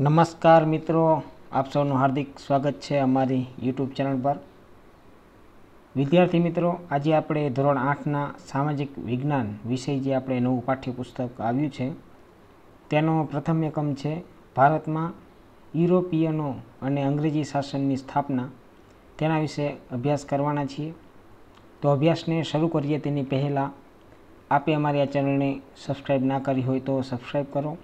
નમસ્કાર મિત્રો, આપ સૌનું હાર્દિક સ્વાગત છે અમારી યુટ્યુબ ચેનલ પર. વિદ્યાર્થી મિત્રો, આજે આપણે ધોરણ આઠના સામાજિક વિજ્ઞાન વિષય જે આપણે નવું પાઠ્યપુસ્તક આવ્યું છે, તેનો પ્રથમ એકમ છે ભારતમાં યુરોપિયનો અને અંગ્રેજી શાસનની સ્થાપના. તેના વિશે અભ્યાસ કરવાના છીએ. તો અભ્યાસને શરૂ કરીએ તેની પહેલાં, આપે અમારી આ ચેનલને સબસ્ક્રાઈબ ના કરી હોય તો સબસ્ક્રાઈબ કરો.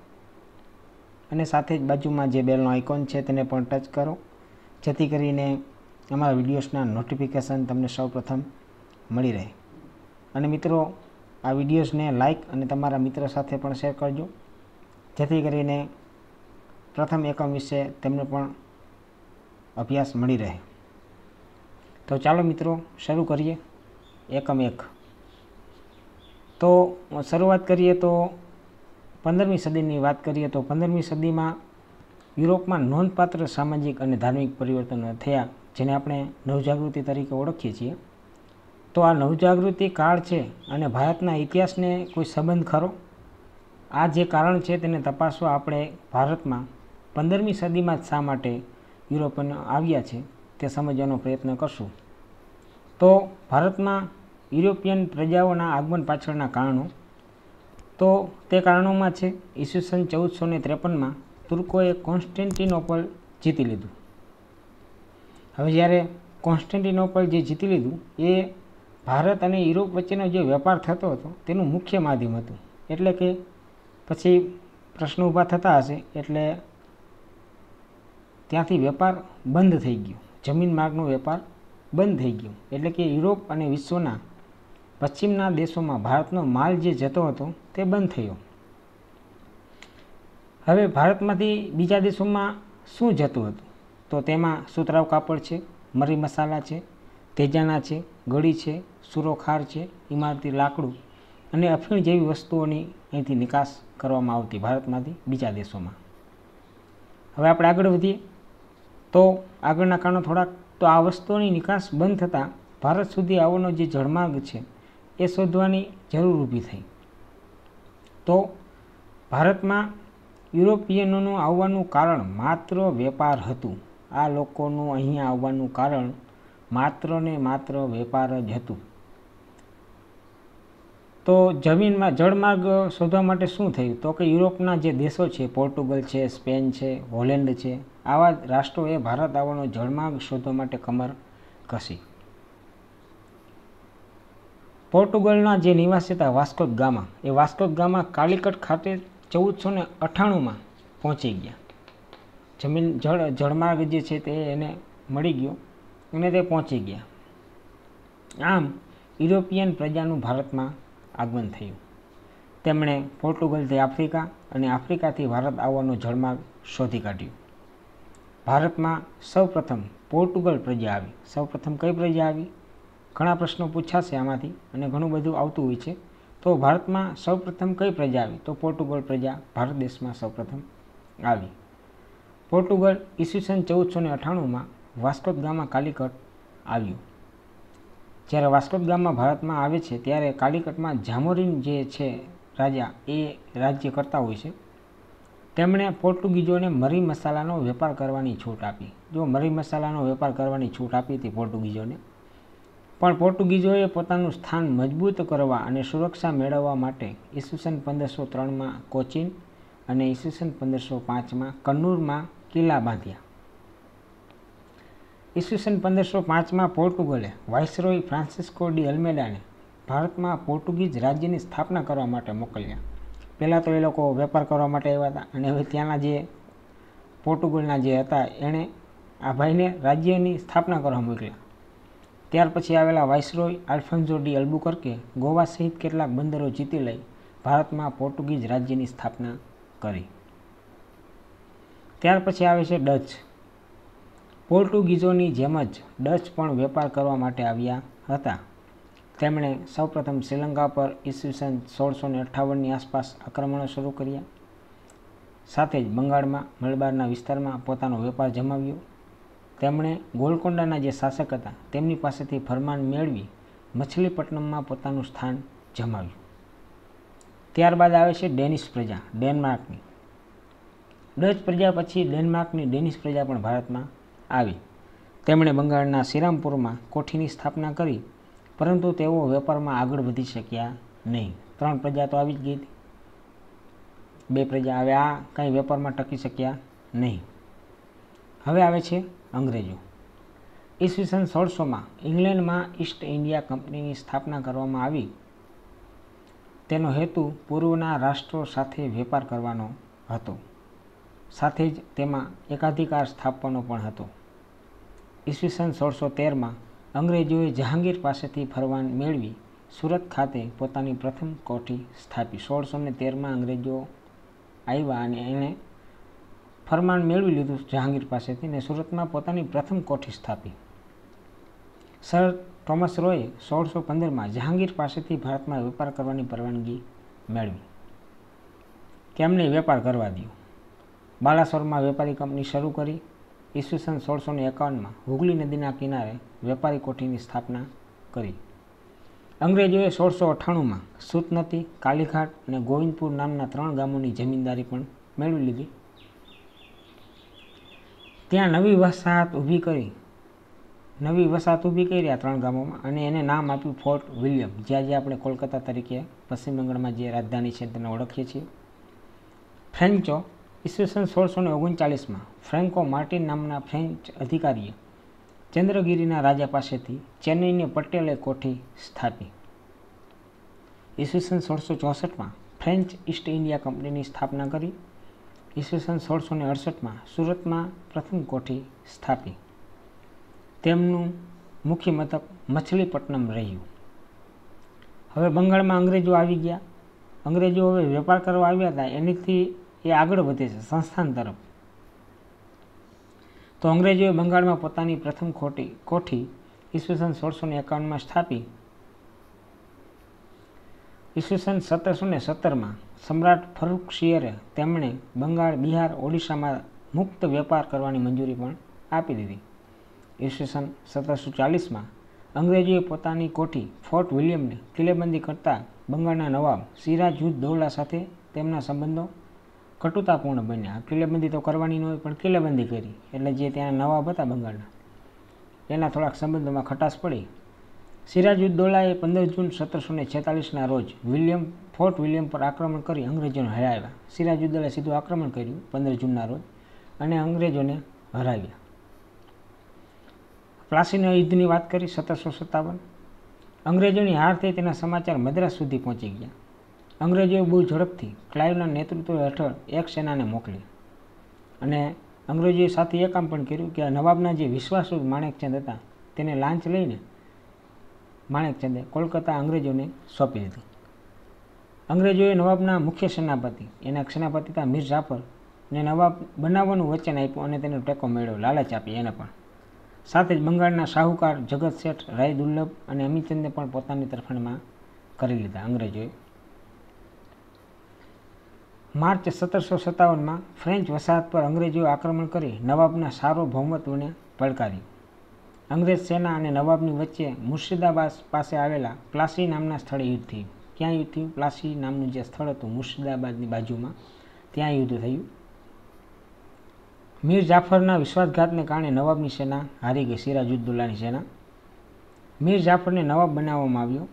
અને સાથે જ બાજુમાં જે બેલનો આઇકોન છે તેને પણ ટચ કરો. જેથી કરીને અમારા વિડીયોઝના નોટિફિકેશન તમને સૌપ્રથમ મળી રહે. અને મિત્રો, આ વિડીયોઝને લાઇક અને તમારા મિત્રો સાથે પણ શેર કરજો. જેથી કરીને પ્રથમ એકમ વિશે તેમને પણ અભ્યાસ મળી રહે. તો ચાલો મિત્રો, શરૂ કરીએ. એકમ એક. તો શરૂઆત કરીએ તો પંદરમી સદીની વાત કરીએ તો પંદરમી સદીમાં યુરોપમાં નોંધપાત્ર સામાજિક અને ધાર્મિક પરિવર્તનો થયા, જેને આપણે નવજાગૃતિ તરીકે ઓળખીએ છીએ. તો આ નવજાગૃતિ કાળ છે અને ભારતના ઇતિહાસને કોઈ સંબંધ ખરો? આ જે કારણ છે તેને તપાસવા આપણે ભારતમાં પંદરમી સદીમાં જ શા માટે યુરોપનો આવ્યા છે તે સમજવાનો પ્રયત્ન કરશું. તો ભારતમાં યુરોપિયન પ્રજાઓના આગમન પાછળના કારણો તો તે કારણોમાં છે, ઈસવીસન ચૌદસો ને ત્રેપનમાં તુર્કોએ કોન્સ્ટેન્ટિનોપલ જીતી લીધું. હવે જ્યારે કોન્સ્ટેન્ટિનોપલ જે જીતી લીધું, એ ભારત અને યુરોપ વચ્ચેનો જે વેપાર થતો હતો, તેનું મુખ્ય માધ્યમ હતું. એટલે કે પછી પ્રશ્ન ઊભા થતા હશે, એટલે ત્યાંથી વેપાર બંધ થઈ ગયો. જમીન માર્ગનો વેપાર બંધ થઈ ગયો. એટલે કે યુરોપ અને વિશ્વના પશ્ચિમના દેશોમાં ભારતનો માલ જે જતો હતો તે બંધ થયો. હવે ભારતમાંથી બીજા દેશોમાં શું જતું હતું? તો તેમાં સુતરાવ કાપડ છે, મરી મસાલા છે, તેજાના છે, ગળી છે, સુરોખાર છે, ઇમારતી લાકડું અને અફીણ જેવી વસ્તુઓની અહીંથી નિકાસ કરવામાં આવતી ભારતમાંથી બીજા દેશોમાં. હવે આપણે આગળ વધીએ. તો આગળના કારણો થોડાક. તો આ વસ્તુઓની નિકાસ બંધ થતાં ભારત સુધી આવવાનો જે જળમાર્ગ છે એ શોધવાની જરૂર ઊભી થઈ. તો ભારતમાં યુરોપિયનોનું આવવાનું કારણ માત્ર વેપાર હતું. આ લોકોનું અહીંયા આવવાનું કારણ માત્ર ને માત્ર વેપાર જ હતું. તો જમીનમાં જળમાર્ગ શોધવા માટે શું થયું? તો કે યુરોપના જે દેશો છે, પોર્ટુગલ છે, સ્પેન છે, હોલેન્ડ છે, આવા રાષ્ટ્રોએ ભારત આવવાનો જળમાર્ગ શોધવા માટે કમર કસી. પોર્ટુગલના જે નિવાસી હતા વાસ્કો ગામા, એ વાસ્કો ગામા કાલિકટ ખાતે ચૌદસો ને અઠ્ઠાણુંમાં પહોંચી ગયા. જમીન, જળ, જળમાર્ગ જે છે તે એને મળી ગયો. અને તે પહોંચી ગયા. આમ યુરોપિયન પ્રજાનું ભારતમાં આગમન થયું. તેમણે પોર્ટુગલથી આફ્રિકા અને આફ્રિકાથી ભારત આવવાનો જળમાર્ગ શોધી કાઢ્યો. ભારતમાં સૌપ્રથમ પોર્ટુગલ પ્રજા આવી. સૌપ્રથમ કઈ પ્રજા આવી? ઘણા પ્રશ્નો પૂછાશે આમાંથી અને ઘણું બધું આવતું હોય છે. તો ભારતમાં સૌપ્રથમ કઈ પ્રજા આવી? તો પોર્ટુગલ પ્રજા, ભારત દેશમાં સૌપ્રથમ આવી. પોર્ટુગલ ઈસવીસન ચૌદસો ને અઠ્ઠાણુંમાં વાસ્કોદ ગામમાં કાલિકટ આવ્યું. જ્યારે વાસ્કોદ ગામમાં ભારતમાં આવે છે, ત્યારે કાલિકટમાં જામોરીન જે છે રાજા, એ રાજ્ય કરતા હોય છે. તેમણે પોર્ટુગીઝોને મરી મસાલાનો વેપાર કરવાની છૂટ આપી. જો મરી મસાલાનો વેપાર કરવાની છૂટ આપી હતી પોર્ટુગીઝોને પણ પોર્ટુગીઝોએ પોતાનું સ્થાન મજબૂત કરવા અને સુરક્ષા મેળવવા માટે ઈસવીસન પંદરસો ત્રણમાં કોચીન અને ઈસવીસન પંદરસો પાંચમાં કન્નૂરમાં કિલ્લા બાંધ્યા. ઈસવીસન પંદરસો પાંચમાં પોર્ટુગલે વાઇસરોય ફ્રાન્સિસ્કો ડી અલ્મેડાને ભારતમાં પોર્ટુગીઝ રાજ્યની સ્થાપના કરવા માટે મોકલ્યા. પહેલાં તો એ લોકો વેપાર કરવા માટે આવ્યા હતા અને હવે ત્યાંના જે પોર્ટુગલના જે હતા, એણે આ ભાઈને રાજ્યની સ્થાપના કરવા મોકલ્યા. ત્યાર પછી આવેલા viceroy Alfonso de Albuquerque Goa સહિત કેટલાક બંદરો જીતી લઈ ભારતમાં પોર્ટુગીઝ રાજ્યની સ્થાપના કરી. ત્યાર પછી આવે છે ડચ. પોર્ટુગીઝોની જેમ જ ડચ પણ વેપાર કરવા માટે આવ્યા હતા. તેમણે સૌપ્રથમ શ્રીલંકા પર ઈસવીસન સોળસો ને અઠ્ઠાવનની આસપાસ આક્રમણો શરૂ કર્યા. સાથે જ બંગાળમાં, મલબારના વિસ્તારમાં પોતાનો વેપાર જમાવ્યો. તેમણે ગોલકોંડાના જે શાસક હતા, તેમની પાસેથી ફરમાન મેળવી મછલીપટ્ટનમમાં પોતાનું સ્થાન જમાવ્યું. ત્યારબાદ આવે છે ડેનિશ પ્રજા, ડેનમાર્કની. ડચ પ્રજા પછી ડેનમાર્કની ડેનિશ પ્રજા પણ ભારતમાં આવી. તેમણે બંગાળના શ્રીરામપુરમાં કોઠીની સ્થાપના કરી, પરંતુ તેઓ વેપારમાં આગળ વધી શક્યા નહીં. ત્રણ પ્રજા તો આવી જ ગઈ બે પ્રજા હવે આ કંઈ વેપારમાં ટકી શક્યા નહીં. હવે આવે છે અંગ્રેજો. ઈસવીસન સોળસોમાં ઇંગ્લેન્ડમાં ઈસ્ટ ઇન્ડિયા કંપનીની સ્થાપના કરવામાં આવી. તેનો હેતુ પૂર્વના રાષ્ટ્રો સાથે વેપાર કરવાનો હતો. સાથે જ તેમાં એકાધિકાર સ્થાપવાનો પણ હતો. ઈસવીસન સોળસો તેરમાં અંગ્રેજોએ જહાંગીર પાસેથી ફરવાન મેળવી સુરત ખાતે પોતાની પ્રથમ કોઠી સ્થાપી. સોળસો ને તેરમાં અંગ્રેજો આવ્યા અને એણે ફરમાન મેળવી લીધું જહાંગીર પાસેથી ને સુરતમાં પોતાની પ્રથમ કોઠી સ્થાપી. સર થોમસ રોયે સોળસો પંદરમાં જહાંગીર પાસેથી ભારતમાં વેપાર કરવાની પરવાનગી મેળવી. તેમણે વેપાર કરવા દીધો બાલાસોરમાં વેપારી કંપની શરૂ કરી. ઈસવીસન સોળસો ને એકાવનમાં હુગલી નદીના કિનારે વેપારી કોઠીની સ્થાપના કરી. અંગ્રેજોએ સોળસો અઠ્ઠાણુંમાં સુતનતી કાલીઘાટ અને ગોવિંદપુર નામના ત્રણ ગામોની જમીનદારી પણ મેળવી લીધી. ત્યાં નવી વસાહત ઊભી કરી. નવી વસાહત ઊભી કરી આ ત્રણ ગામોમાં અને એને નામ આપ્યું ફોર્ટ વિલિયમ, જ્યાં જે આપણે કોલકાતા તરીકે પશ્ચિમ બંગાળમાં જે રાજધાની છે તેને ઓળખીએ છીએ. ફ્રેન્ચો ઈસવીસન સોળસો ને ઓગણચાલીસમાં ફ્રેન્કો માર્ટિન નામના ફ્રેન્ચ અધિકારીએ ચંદ્રગીરીના રાજા પાસેથી ચેન્નઈને પટેલે કોઠી સ્થાપી. ઈસવીસન સોળસો ચોસઠમાં ફ્રેન્ચ ઈસ્ટ ઇન્ડિયા કંપનીની સ્થાપના કરી. ઈસવીસન સોળસો ને અડસઠમાં સુરતમાં પ્રથમ કોઠી સ્થાપી. તેમનું મુખ્ય મથક મછલીપટ્ટનમ રહ્યું. હવે બંગાળમાં અંગ્રેજો આવી ગયા. અંગ્રેજો હવે વેપાર કરવા આવ્યા હતા. એનીથી એ આગળ વધે છે, સંસ્થાન તરફ. તો અંગ્રેજોએ બંગાળમાં પોતાની પ્રથમ ખોટી, કોઠી ઈસવીસન સોળસો ને એકાવનમાં સ્થાપી. ઈસવીસન સત્તરસો ને સત્તરમાં સમ્રાટ ફરૂખશિયરે તેમણે બંગાળ, બિહાર, ઓડિશામાં મુક્ત વેપાર કરવાની મંજૂરી પણ આપી દીધી. ઈસવીસન સત્તરસો ચાલીસમાં અંગ્રેજોએ પોતાની કોઠી ફોર્ટ વિલિયમને કિલ્લેબંધી કરતા બંગાળના નવાબ સિરાજ યુદ્ધ દૌલા સાથે તેમના સંબંધો કટુતાપૂર્ણ બન્યા. કિલ્લેબંધી તો કરવાની ન હોય પણ કિલ્લેબંધી કરી, એટલે જે ત્યાં નવાબ હતા બંગાળના. એના થોડાક સંબંધોમાં ખટાશ પડી. સિરાજુદ્દૌલાએ પંદર જૂન સત્તરસો ને છેતાલીસના રોજ વિલિયમ, ફોર્ટ વિલિયમ પર આક્રમણ કરી અંગ્રેજોને હરાવ્યા. સિરાજુદ્દૌલાએ સીધું આક્રમણ કર્યું પંદર જૂનના રોજ અને અંગ્રેજોને હરાવ્યા. પ્લાસીના યુદ્ધની વાત કરી, સત્તરસો સત્તાવન. અંગ્રેજોની હાર થઈ તેના સમાચાર મદ્રાસ સુધી પહોંચી ગયા. અંગ્રેજોએ બહુ ઝડપથી ક્લાઇવના નેતૃત્વ હેઠળ એક સેનાને મોકલી અને અંગ્રેજોએ સાથે એ કામ પણ કર્યું કે નવાબના જે વિશ્વાસુ માણેકચંદ હતા તેને લાંચ લઈને માણેકચંદે કોલકાતા અંગ્રેજોને સોંપી દીધી અંગ્રેજોએ નવાબના મુખ્ય સેનાપતિ, એના સેનાપતિ હતા મીર જાફર, ને નવાબ બનાવવાનું વચન આપ્યું અને તેનો ટેકો મેળવ્યો, લાલચ આપી એને પણ. સાથે જ બંગાળના શાહુકાર જગત શેઠ રાય દુર્લભ અને અમીચંદને પણ પોતાની તરફેણમાં કરી લીધા અંગ્રેજોએ. માર્ચ સત્તરસો સત્તાવનમાં ફ્રેન્ચ વસાહત પર અંગ્રેજોએ આક્રમણ કરી નવાબના સાર્વભૌમત્વને પડકાર્યું. અંગ્રેજ સેના અને નવાબની વચ્ચે મુર્શિદાબાદ પાસે આવેલા પ્લાસી નામના સ્થળે યુદ્ધ થયું. ક્યાં યુદ્ધ થયું? પ્લાસી નામનું જે સ્થળ હતું મુર્શિદાબાદની બાજુમાં, ત્યાં યુદ્ધ થયું. મીર જાફરના વિશ્વાસઘાતને કારણે નવાબની સેના હારી ગઈ સિરાજુદ્દૌલાની સેના. મીર જાફરને નવાબ બનાવવામાં આવ્યો.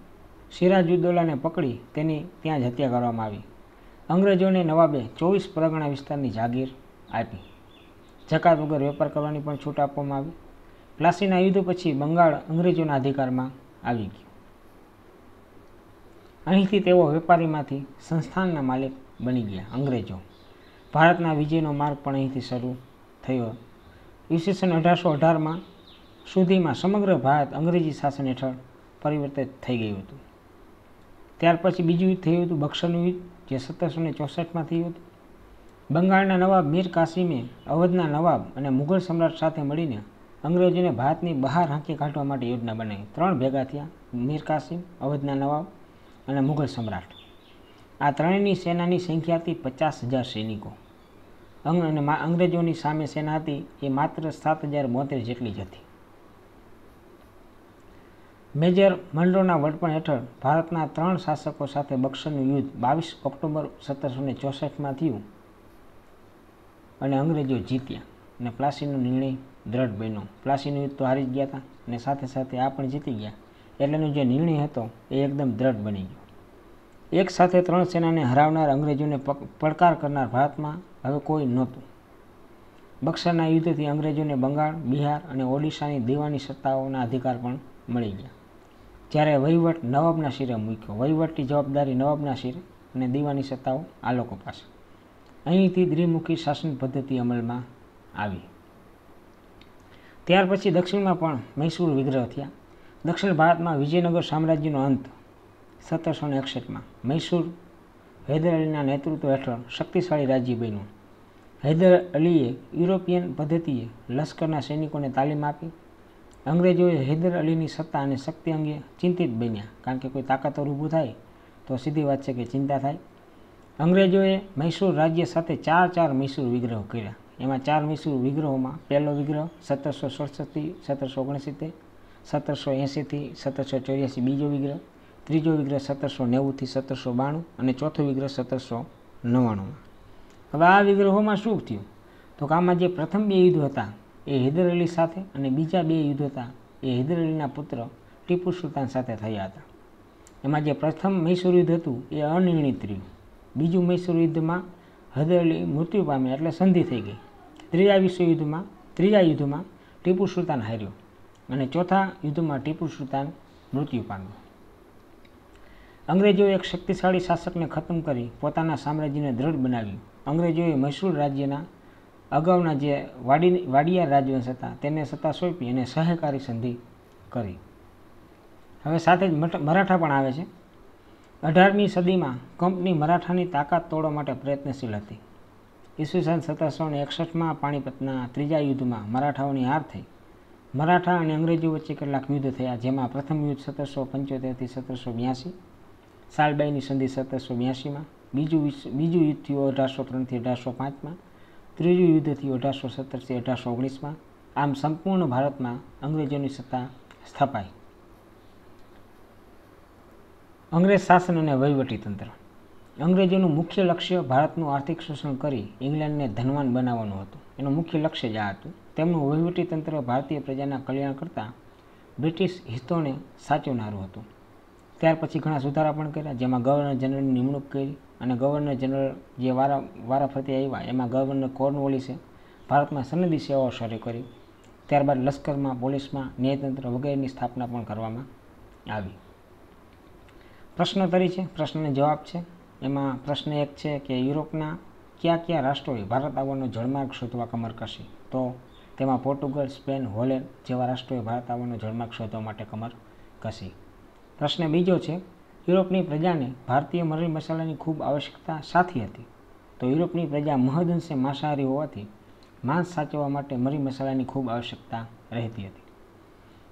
સિરાજુદ્દૌલાને પકડી તેની ત્યાં જ હત્યા કરવામાં આવી. અંગ્રેજોને નવાબે ચોવીસ પરગણા વિસ્તારની જાગીર આપી. જકાત વગર વેપાર કરવાની પણ છૂટ આપવામાં આવી. પ્લાસીના યુદ્ધ પછી બંગાળ અંગ્રેજોના અધિકારમાં આવી ગયું. અહીંથી તેઓ વેપારીમાંથી સંસ્થાનના માલિક બની ગયા, અંગ્રેજો. ભારતના વિજયનો માર્ગ પણ અહીંથી શરૂ થયો. ઈસવીસન અઢારસો અઢારમાં સુધીમાં સમગ્ર ભારત અંગ્રેજી શાસન હેઠળ પરિવર્તિત થઈ ગયું હતું. ત્યાર પછી બીજું યુદ્ધ થયું હતું બક્સરનું યુદ્ધ, જે સત્તરસો ને ચોસઠમાં થયું હતું. બંગાળના નવાબ મીર કાસિમે અવધના નવાબ અને મુઘલ સમ્રાટ સાથે મળીને અંગ્રેજોને ભારતની બહાર હાંકી કાઢવા માટે યોજના બનાવી. ત્રણ ભેગા થયા, મીર કાસિમ, અવધના નવાબ અને મુઘલ સમ્રાટ. આ ત્રણેયની સેનાની સંખ્યા હતી પચાસ હજાર સૈનિકો. અંગ અને અંગ્રેજોની સામે સેના હતી, એ માત્ર સાત હજાર બોતેર જેટલી જ હતી. મેજર મંડોના વડપણ હેઠળ ભારતના ત્રણ શાસકો સાથે બક્સરનું યુદ્ધ બાવીસ ઓક્ટોબર સત્તરસો ને ચોસઠમાં થયું અને અંગ્રેજો જીત્યા. અને પ્લાસીનો નિર્ણય દ્રઢ બન્યો. પ્લાસીનું યુદ્ધ તો હારી જ ગયા હતા અને સાથે સાથે આ પણ જીતી ગયા. એટલેનો જે નિર્ણય હતો એ એકદમ દ્રઢ બની ગયો. એક સાથે ત્રણ સેનાને હરાવનાર અંગ્રેજોને પડકાર કરનાર ભારતમાં હવે કોઈ નહોતું. બક્સરના યુદ્ધથી અંગ્રેજોને બંગાળ, બિહાર અને ઓડિશાની દેવાની સત્તાઓના અધિકાર પણ મળી ગયા. જ્યારે વહીવટ નવાબના શિરે મૂક્યો. વહીવટની જવાબદારી નવાબના શિરે અને દીવાની સત્તાઓ આ લોકો પાસે. અહીંથી દ્વિમુખી શાસન પદ્ધતિ અમલમાં આવી. ત્યાર પછી દક્ષિણમાં પણ મૈસૂર વિગ્રહ થયા. દક્ષિણ ભારતમાં વિજયનગર સામ્રાજ્યનો અંત સત્તરસો ને એકસઠમાં. મૈસૂર હૈદર અલીના નેતૃત્વ હેઠળ શક્તિશાળી રાજ્ય બન્યું. હૈદર અલીએ યુરોપિયન પદ્ધતિએ લશ્કરના સૈનિકોને તાલીમ આપી. અંગ્રેજોએ હૈદર અલીની સત્તા અને શક્તિ અંગે ચિંતિત બન્યા. કારણ કે કોઈ તાકાતવર ઊભું થાય તો સીધી વાત છે કે ચિંતા થાય. અંગ્રેજોએ મૈસૂર રાજ્ય સાથે ચાર ચાર મૈસૂર વિગ્રહો કર્યા. એમાં ચાર મૈસૂર વિગ્રહોમાં. પહેલો વિગ્રહ સત્તરસો સડસઠથી સત્તરસો ઓગણસિત્તેર, સત્તરસો એંશીથી સત્તરસો ચોર્યાસી. બીજો વિગ્રહ, ત્રીજો વિગ્રહ સત્તરસો નેવુંથી સત્તરસો બાણું અને ચોથો વિગ્રહ સત્તરસો નવ્વાણુંમાં હવે આ વિગ્રહોમાં શું થયું? તો કે આમાં જે પ્રથમ બે યુદ્ધ હતા એ હૈદર અલી સાથે અને બીજા બે યુદ્ધ હતા એ હૈદર અલીના પુત્ર ટીપુ સુલતાન સાથે થયા હતા. એમાં જે પ્રથમ મૈસૂર યુદ્ધ હતું એ અનિર્ણિત રહ્યું. બીજું મૈસૂર યુદ્ધમાં હૈદર મૃત્યુ પામ્યા એટલે સંધિ થઈ ગઈ. ત્રીજા વિશ્વયુદ્ધમાં, ત્રીજા યુદ્ધમાં ટીપુ સુલતાન હાર્યો અને ચોથા યુદ્ધમાં ટીપુ સુલતાન મૃત્યુ પામ્યો. અંગ્રેજોએ એક શક્તિશાળી શાસકને ખતમ કરી પોતાના સામ્રાજ્યને દ્રઢ બનાવ્યું. અંગ્રેજોએ મૈસૂર રાજ્યના અગાઉના જે વાડી, વાડિયા રાજવંશ હતા તેને સત્તા સોંપી અને સહકારી સંધિ કરી. હવે સાથે જ મરાઠા પણ આવે છે. અઢારમી સદીમાં કંપની મરાઠાની તાકાત તોડવા માટે પ્રયત્નશીલ હતી. ઈસવીસન સત્તરસો ને એકસઠમાં પાણીપતના ત્રીજા યુદ્ધમાં મરાઠાઓની હાર થઈ. મરાઠા અને અંગ્રેજો વચ્ચે કેટલાક યુદ્ધ થયા, જેમાં પ્રથમ યુદ્ધ સત્તરસો પંચોતેરથી સત્તરસો બ્યાસી, સાલબાઈની સંધિ સત્તરસો બ્યાસીમાં, બીજું બીજું યુદ્ધ થયું અઢારસો ત્રણથી અઢારસો પાંચમાં, ત્રીજું યુદ્ધ થયું અઢારસો સત્તરથી અઢારસો ઓગણીસમાં. આમ સંપૂર્ણ ભારતમાં અંગ્રેજોની સત્તા સ્થપાઈ. અંગ્રેજ શાસન અને વહીવટીતંત્ર અંગ્રેજોનું મુખ્ય લક્ષ્ય ભારતનું આર્થિક શોષણ કરી ઇંગ્લેન્ડને ધનવાન બનાવવાનું હતું. એનું મુખ્ય લક્ષ્ય જ આ હતું. તેમનું વહીવટીતંત્ર ભારતીય પ્રજાના કલ્યાણ કરતાં બ્રિટિશ હિતોને સાચવનારું હતું. ત્યાર પછી ઘણા સુધારા પણ કર્યા, જેમાં ગવર્નર જનરલની નિમણૂક કરી અને ગવર્નર જનરલ જે વારા, વારાફરતી આવ્યા, એમાં ગવર્નર કોર્નવોલિસે ભારતમાં સનદી સેવાઓ શરૂ કરી. ત્યારબાદ લશ્કરમાં, પોલીસમાં, ન્યાયતંત્ર વગેરેની સ્થાપના પણ કરવામાં આવી. પ્રશ્નોત્તરી છે. પ્રશ્નને જવાબ છે. એમાં પ્રશ્ન એક છે કે યુરોપના કયા કયા રાષ્ટ્રોએ ભારત આવવાનો જળમાર્ગ શોધવા કમર કસી? તો તેમાં પોર્ટુગલ, સ્પેન, હોલેન્ડ જેવા રાષ્ટ્રોએ ભારત આવવાનો જળમાર્ગ શોધવા માટે કમર કસી. પ્રશ્ન બીજો છે, યુરોપની પ્રજાને ભારતીય મરી મસાલાની ખૂબ આવશ્યકતા સાથી હતી. તો યુરોપની પ્રજા મહદઅંશે માંસાહારી હોવાથી માંસ સાચવવા માટે મરી મસાલાની ખૂબ આવશ્યકતા રહેતી હતી.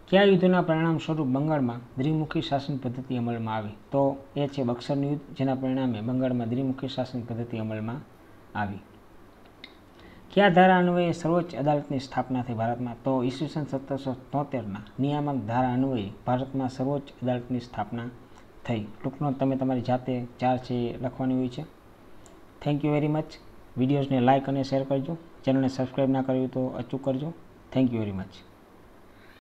કયા યુદ્ધના પરિણામ સ્વરૂપ બંગાળમાં દ્વિમુખી શાસન પદ્ધતિ અમલમાં આવી? તો એ છે બક્સરનું યુદ્ધ, જેના પરિણામે બંગાળમાં દ્વિમુખી શાસન પદ્ધતિ અમલમાં આવી. કયા ધારા અન્વયે સર્વોચ્ચ અદાલતની સ્થાપના થઈ ભારતમાં? તો ઈસવીસન સત્તરસો તોતેરના નિયામક ધારા અન્વયે ભારતમાં સર્વોચ્ચ અદાલતની સ્થાપના થઈ. ટૂંકનો તમે તમારી જાતે ચાર છે લખવાની હોય છે. થેન્ક યુ વેરી મચ વિડીયોઝને લાઇક અને શેર કરજો. ચેનલને સબસ્ક્રાઈબ ના કર્યું તો અચૂક કરજો. Thank you very much